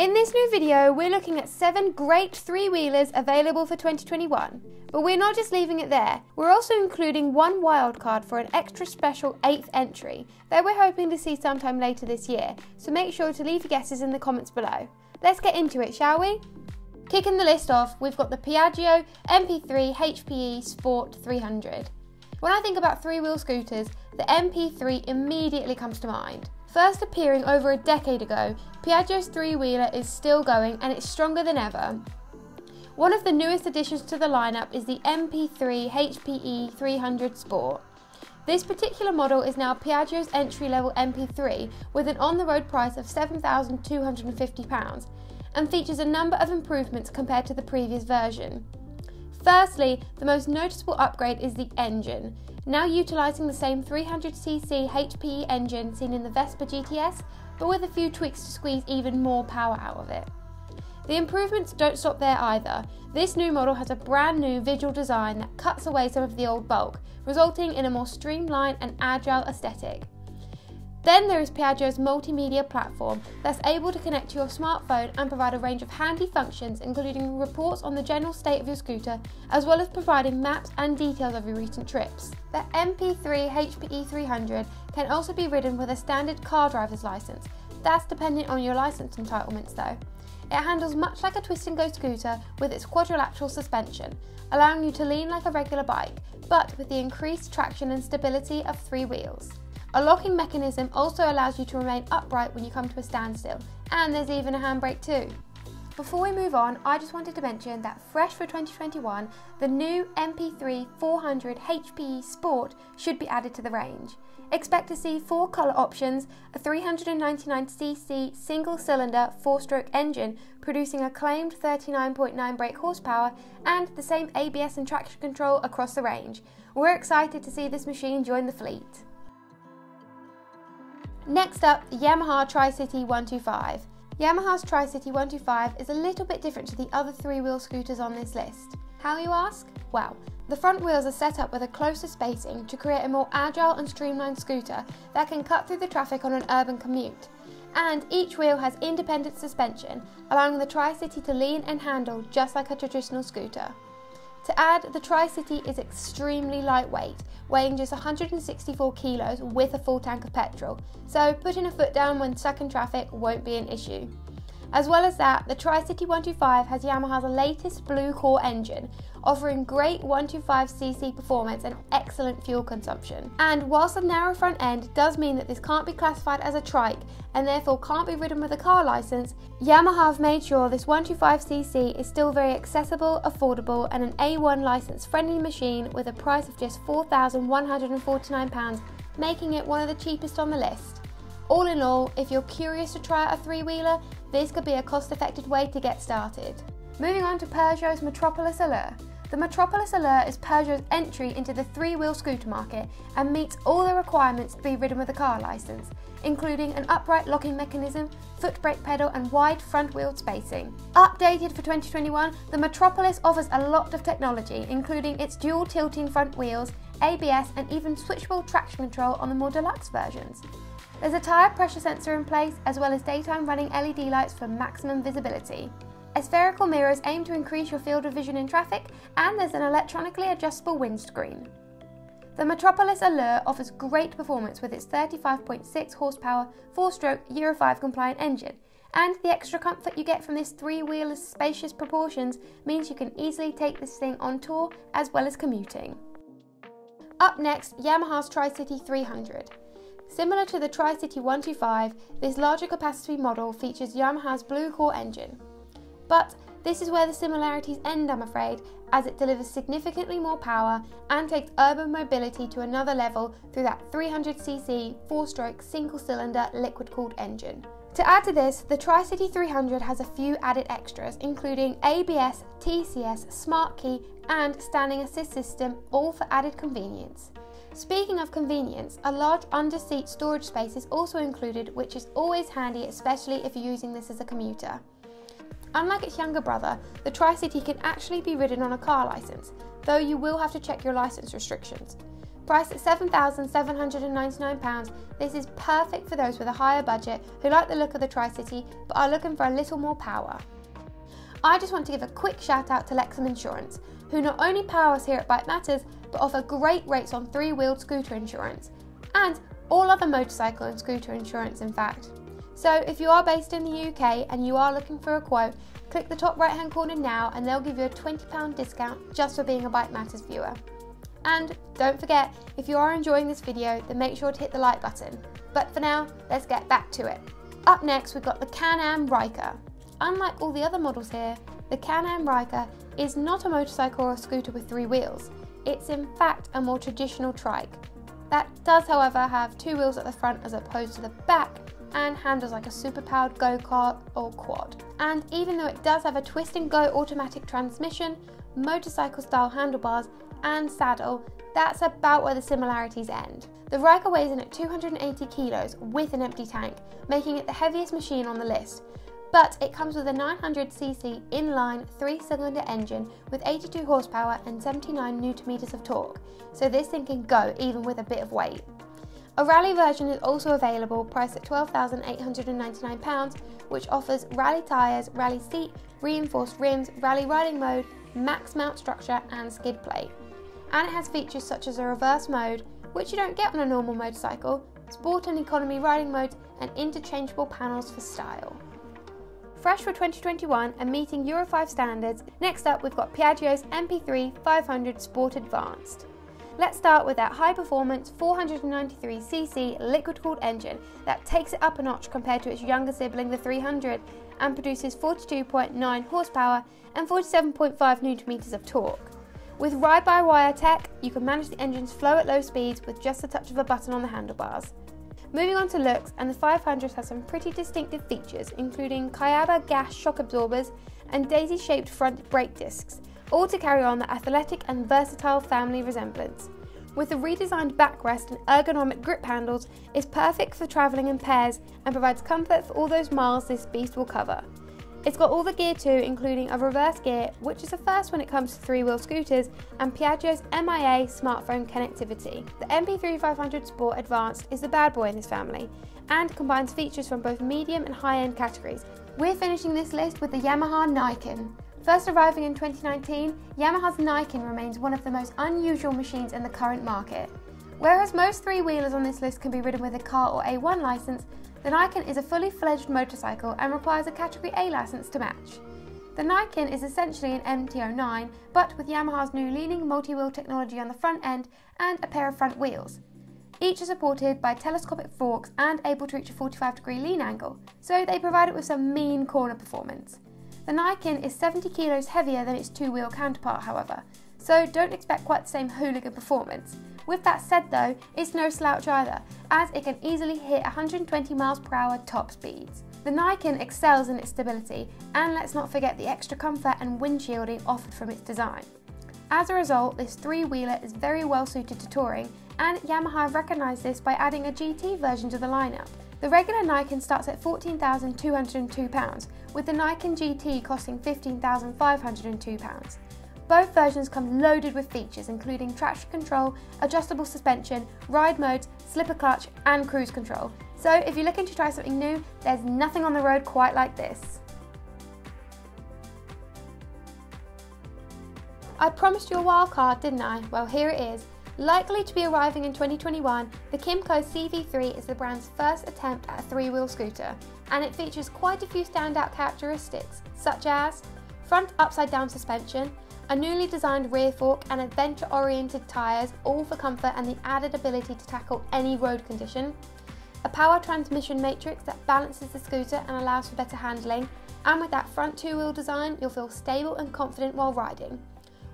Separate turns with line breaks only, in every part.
In this new video, we're looking at seven great three-wheelers available for 2021. But we're not just leaving it there, we're also including one wildcard for an extra special 8th entry that we're hoping to see sometime later this year, so make sure to leave your guesses in the comments below. Let's get into it, shall we? Kicking the list off, we've got the Piaggio MP3 HPE Sport 300. When I think about three-wheel scooters, the MP3 immediately comes to mind. First appearing over a decade ago, Piaggio's three-wheeler is still going and it's stronger than ever. One of the newest additions to the lineup is the MP3 HPE 300 Sport. This particular model is now Piaggio's entry-level MP3 with an on-the-road price of £7,250 and features a number of improvements compared to the previous version. Firstly, the most noticeable upgrade is the engine, now utilising the same 300cc HPE engine seen in the Vespa GTS, but with a few tweaks to squeeze even more power out of it. The improvements don't stop there either. This new model has a brand new visual design that cuts away some of the old bulk, resulting in a more streamlined and agile aesthetic. Then there is Piaggio's multimedia platform that's able to connect to your smartphone and provide a range of handy functions, including reports on the general state of your scooter, as well as providing maps and details of your recent trips. The MP3 HPE 300 can also be ridden with a standard car driver's license. That's dependent on your license entitlements though. It handles much like a twist and go scooter with its quadrilateral suspension, allowing you to lean like a regular bike, but with the increased traction and stability of three wheels. A locking mechanism also allows you to remain upright when you come to a standstill, and there's even a handbrake too. Before we move on, I just wanted to mention that fresh for 2021, the new MP3 400 HPE Sport should be added to the range. Expect to see four colour options, a 399cc single cylinder four stroke engine producing a claimed 39.9 brake horsepower, and the same ABS and traction control across the range. We're excited to see this machine join the fleet. Next up, the Yamaha Tricity 125. Yamaha's Tricity 125 is a little bit different to the other three-wheel scooters on this list. How you ask? Well, the front wheels are set up with a closer spacing to create a more agile and streamlined scooter that can cut through the traffic on an urban commute. And each wheel has independent suspension, allowing the Tricity to lean and handle just like a traditional scooter. To add, the Tricity is extremely lightweight, weighing just 164 kilos with a full tank of petrol, so putting a foot down when stuck in traffic won't be an issue. As well as that, the Tricity 125 has Yamaha's latest Blue Core engine, offering great 125cc performance and excellent fuel consumption. And whilst the narrow front end does mean that this can't be classified as a trike and therefore can't be ridden with a car license, Yamaha have made sure this 125cc is still very accessible, affordable and an A1 license friendly machine with a price of just £4,149, making it one of the cheapest on the list. All in all, if you're curious to try out a three-wheeler, this could be a cost-effective way to get started. Moving on to Peugeot's Metropolis Allure. The Metropolis Allure is Peugeot's entry into the three-wheel scooter market and meets all the requirements to be ridden with a car licence, including an upright locking mechanism, foot brake pedal and wide front wheel spacing. Updated for 2021, the Metropolis offers a lot of technology, including its dual tilting front wheels, ABS and even switchable traction control on the more deluxe versions. There's a tyre pressure sensor in place as well as daytime running LED lights for maximum visibility. Spherical mirrors aim to increase your field of vision in traffic and there's an electronically adjustable windscreen. The Metropolis Allure offers great performance with its 35.6 horsepower, 4-stroke Euro 5 compliant engine, and the extra comfort you get from this three-wheeler's spacious proportions means you can easily take this thing on tour as well as commuting. Up next, Yamaha's Tricity 300. Similar to the Tricity 125, this larger capacity model features Yamaha's Blue Core engine. But this is where the similarities end, I'm afraid, as it delivers significantly more power and takes urban mobility to another level through that 300cc, 4-stroke, single-cylinder, liquid-cooled engine. To add to this, the Tricity 300 has a few added extras, including ABS, TCS, Smart Key, and Standing Assist System, all for added convenience. Speaking of convenience, a large under-seat storage space is also included, which is always handy, especially if you're using this as a commuter. Unlike its younger brother, the Tricity can actually be ridden on a car licence, though you will have to check your licence restrictions. Priced at £7,799, this is perfect for those with a higher budget who like the look of the Tricity but are looking for a little more power. I just want to give a quick shout out to Lexham Insurance, who not only power us here at Bike Matters but offer great rates on three wheeled scooter insurance and all other motorcycle and scooter insurance, in fact. So, if you are based in the UK and you are looking for a quote, click the top right hand corner now and they'll give you a £20 discount just for being a Bike Matters viewer. And don't forget, if you are enjoying this video, then make sure to hit the like button. But for now, let's get back to it. Up next, we've got the Can-Am Ryker. Unlike all the other models here, the Can-Am Ryker is not a motorcycle or a scooter with three wheels. It's in fact a more traditional trike. That does, however, have two wheels at the front as opposed to the back and handles like a superpowered go-kart or quad. And even though it does have a twist and go automatic transmission, motorcycle style handlebars and saddle, that's about where the similarities end. The Ryker weighs in at 280 kilos with an empty tank, making it the heaviest machine on the list. But it comes with a 900cc inline three-cylinder engine with 82 horsepower and 79 newton meters of torque, so this thing can go even with a bit of weight. A rally version is also available, priced at £12,899, which offers rally tyres, rally seat, reinforced rims, rally riding mode, max mount structure, and skid plate and it has features such as a reverse mode, which you don't get on a normal motorcycle, sport and economy riding modes, and interchangeable panels for style. Fresh for 2021 and meeting Euro 5 standards, next up we've got Piaggio's MP3 500 Sport Advanced. Let's start with that high performance 493cc liquid cooled engine that takes it up a notch compared to its younger sibling the 300 and produces 42.9 horsepower and 47.5 newton meters of torque. With ride-by-wire tech, you can manage the engine's flow at low speeds with just the touch of a button on the handlebars. Moving on to looks, and the 500 has some pretty distinctive features, including Kayaba gas shock absorbers and daisy-shaped front brake discs, all to carry on the athletic and versatile family resemblance. With a redesigned backrest and ergonomic grip handles, it's perfect for travelling in pairs and provides comfort for all those miles this beast will cover. It's got all the gear too, including a reverse gear, which is a first when it comes to three-wheel scooters, and Piaggio's MIA smartphone connectivity. The MP3 500 Sport Advanced is the bad boy in this family, and combines features from both medium and high-end categories. We're finishing this list with the Yamaha Niken. First arriving in 2019, Yamaha's Niken remains one of the most unusual machines in the current market. Whereas most three-wheelers on this list can be ridden with a car or A1 licence, the Niken is a fully fledged motorcycle and requires a Category A licence to match. The Niken is essentially an MT09, but with Yamaha's new leaning multi-wheel technology on the front end and a pair of front wheels. Each are supported by telescopic forks and able to reach a 45 degree lean angle, so they provide it with some mean corner performance. The Niken is 70 kilos heavier than its two-wheel counterpart however, so don't expect quite the same hooligan performance. With that said though, it's no slouch either, as it can easily hit 120 miles per hour top speeds. The Niken excels in its stability, and let's not forget the extra comfort and windshielding offered from its design. As a result, this three-wheeler is very well suited to touring, and Yamaha recognised this by adding a GT version to the lineup. The regular Niken starts at £14,202, with the Niken GT costing £15,502. Both versions come loaded with features including traction control, adjustable suspension, ride modes, slipper clutch and cruise control. So if you're looking to try something new, there's nothing on the road quite like this. I promised you a wild card, didn't I? Well, here it is. Likely to be arriving in 2021, the Kymco CV3 is the brand's first attempt at a three-wheel scooter, and it features quite a few standout characteristics, such as front upside-down suspension, a newly designed rear fork and adventure-oriented tyres, all for comfort and the added ability to tackle any road condition. A power transmission matrix that balances the scooter and allows for better handling. And with that front two-wheel design, you'll feel stable and confident while riding.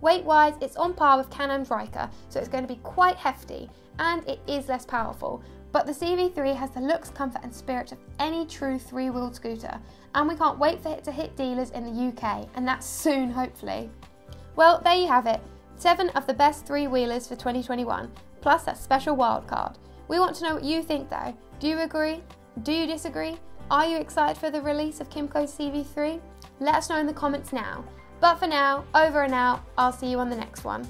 Weight-wise, it's on par with Can-Am's Ryker, so it's going to be quite hefty, and it is less powerful. But the CV3 has the looks, comfort and spirit of any true three-wheeled scooter, and we can't wait for it to hit dealers in the UK, and that's soon hopefully. Well, there you have it. Seven of the best three wheelers for 2021, plus a special wildcard. We want to know what you think though. Do you agree? Do you disagree? Are you excited for the release of Kymco's CV3? Let us know in the comments now. But for now, over and out, I'll see you on the next one.